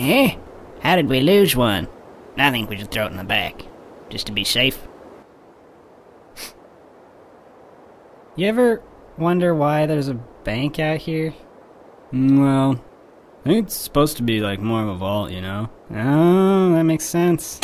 Eh? How did we lose one? I think we should throw it in the back. Just to be safe. You ever wonder why there's a bank out here? Mm, Well, I think it's supposed to be like more of a vault, you know? Oh, that makes sense.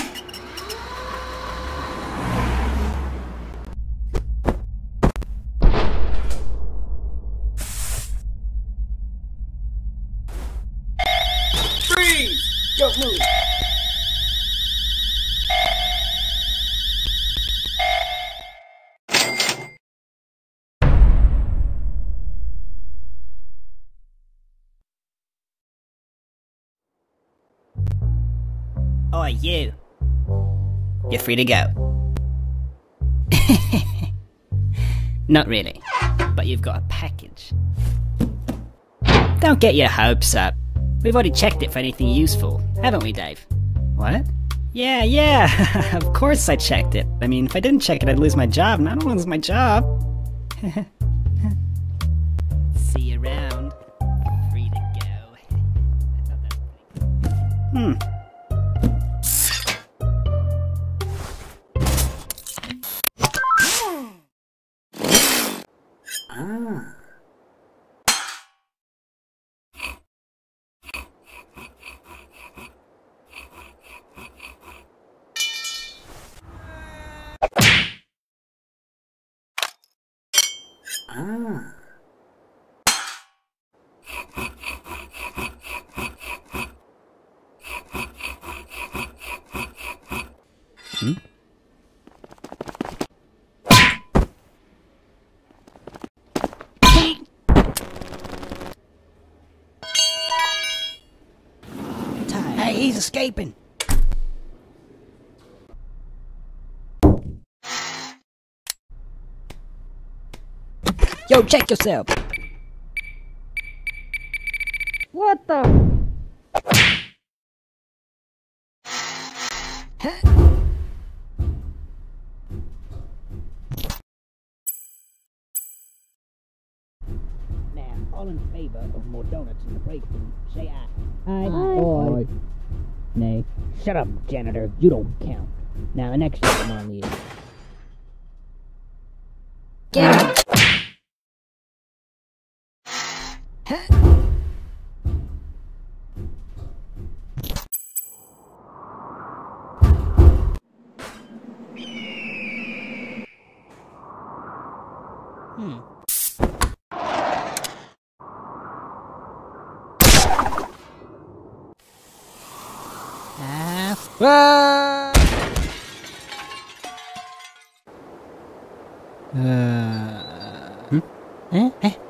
Oh, you. You're free to go. Not really, but you've got a package. Don't get your hopes up. We've already checked it for anything useful, haven't we, Dave? What? Yeah, yeah, of course I checked it. I mean, if I didn't check it, I'd lose my job, and I don't lose my job. See you around. Free to go. I thought that was pretty cool. Hmm. Hmm? Hey, he's escaping. Yo, check yourself. What the? Of donuts in the break room, say aye. Aye. Aye. Nay. Shut up, janitor. You don't count. Now, the next item on the Get him! Hmm. Ah, Ah! Uh, Eh? Eh? Eh?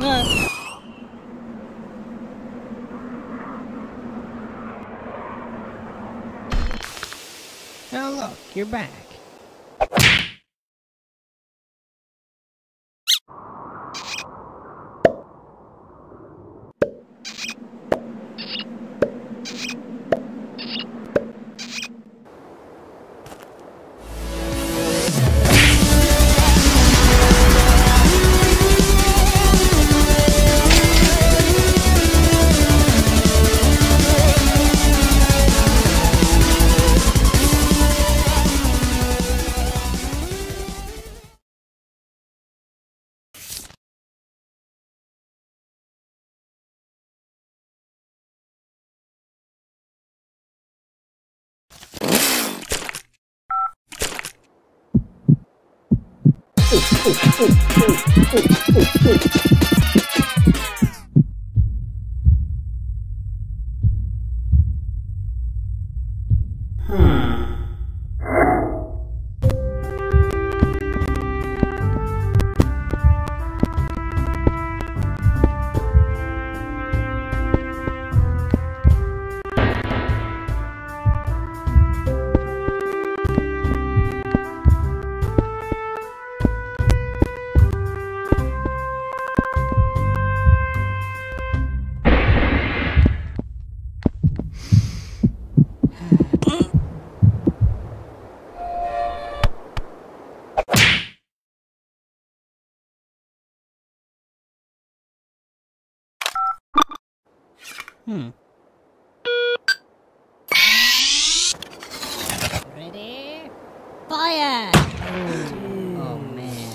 Oh, look, you're back. Hmm. Hmm. Ready? Fire! oh man.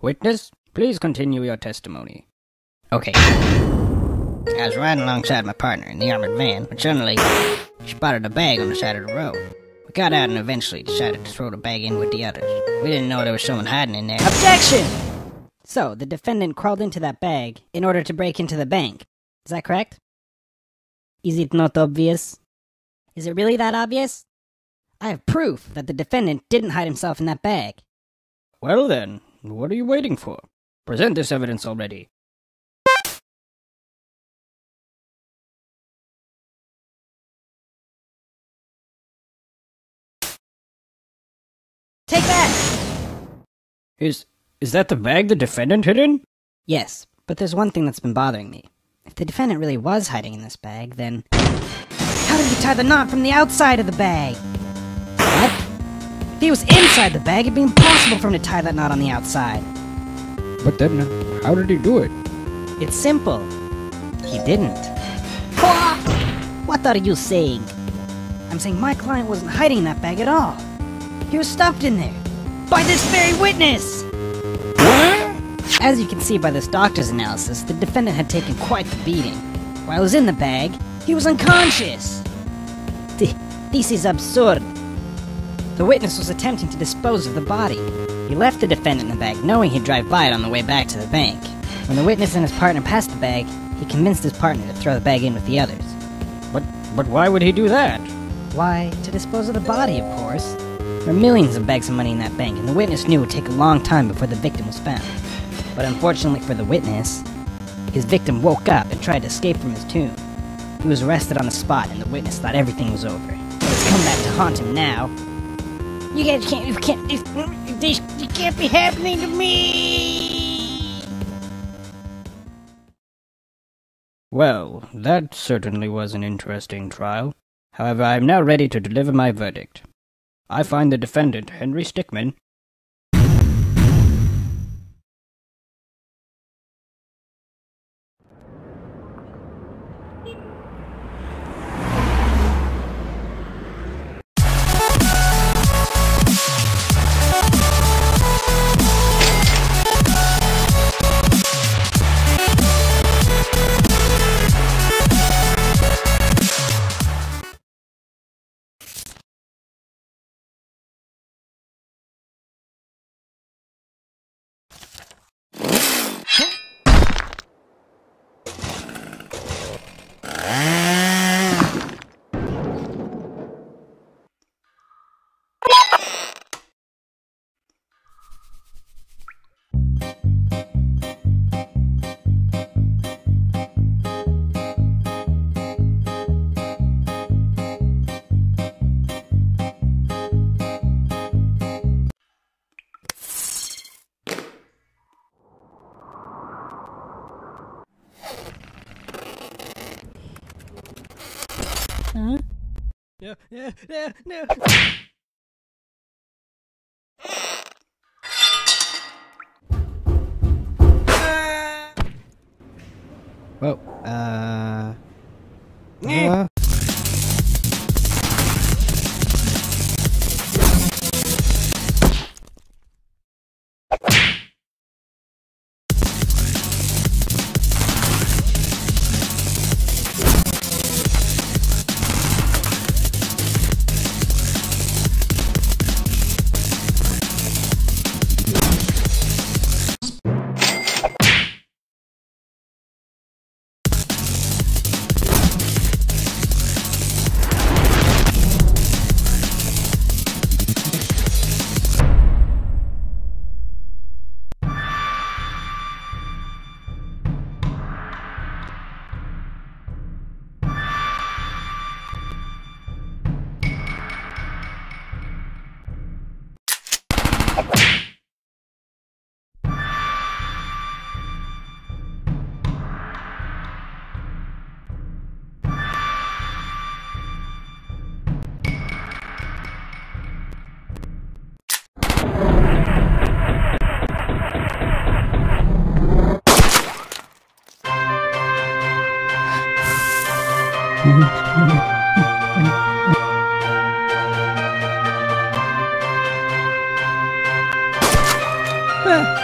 Witness, please continue your testimony. Okay. I was riding alongside my partner in the armored van when suddenly she spotted a bag on the side of the road. We got out and eventually decided to throw the bag in with the others. We didn't know there was someone hiding in there. Objection! So, the defendant crawled into that bag in order to break into the bank. Is that correct? Is it not obvious? Is it really that obvious? I have proof that the defendant didn't hide himself in that bag. Well then, what are you waiting for? Present this evidence already. Take that! Is is that the bag the defendant hid in? Yes, but there's one thing that's been bothering me. If the defendant really was hiding in this bag, then. How did he tie the knot from the outside of the bag? What? If he was inside the bag, it'd be impossible for him to tie that knot on the outside. But then, uh, how did he do it? It's simple. He didn't. What are you saying? I'm saying my client wasn't hiding that bag at all. He was stuffed in there. By this very witness! As you can see by this doctor's analysis, the defendant had taken quite the beating. While he was in the bag, he was unconscious. Th- This is absurd. The witness was attempting to dispose of the body. He left the defendant in the bag, knowing he'd drive by it on the way back to the bank. When the witness and his partner passed the bag, he convinced his partner to throw the bag in with the others. But but why would he do that? Why, to dispose of the body, of course. There are millions of bags of money in that bank, and the witness knew it would take a long time before the victim was found. But unfortunately for the witness, his victim woke up and tried to escape from his tomb. He was arrested on the spot, and the witness thought everything was over. But it's come back to haunt him now. You guys can't, you can't, this, this, can't be happening to me! Well, that certainly was an interesting trial. However, I am now ready to deliver my verdict. I find the defendant, Henry Stickmin, No, no, no, no. Whoa, uh... uh... Ah,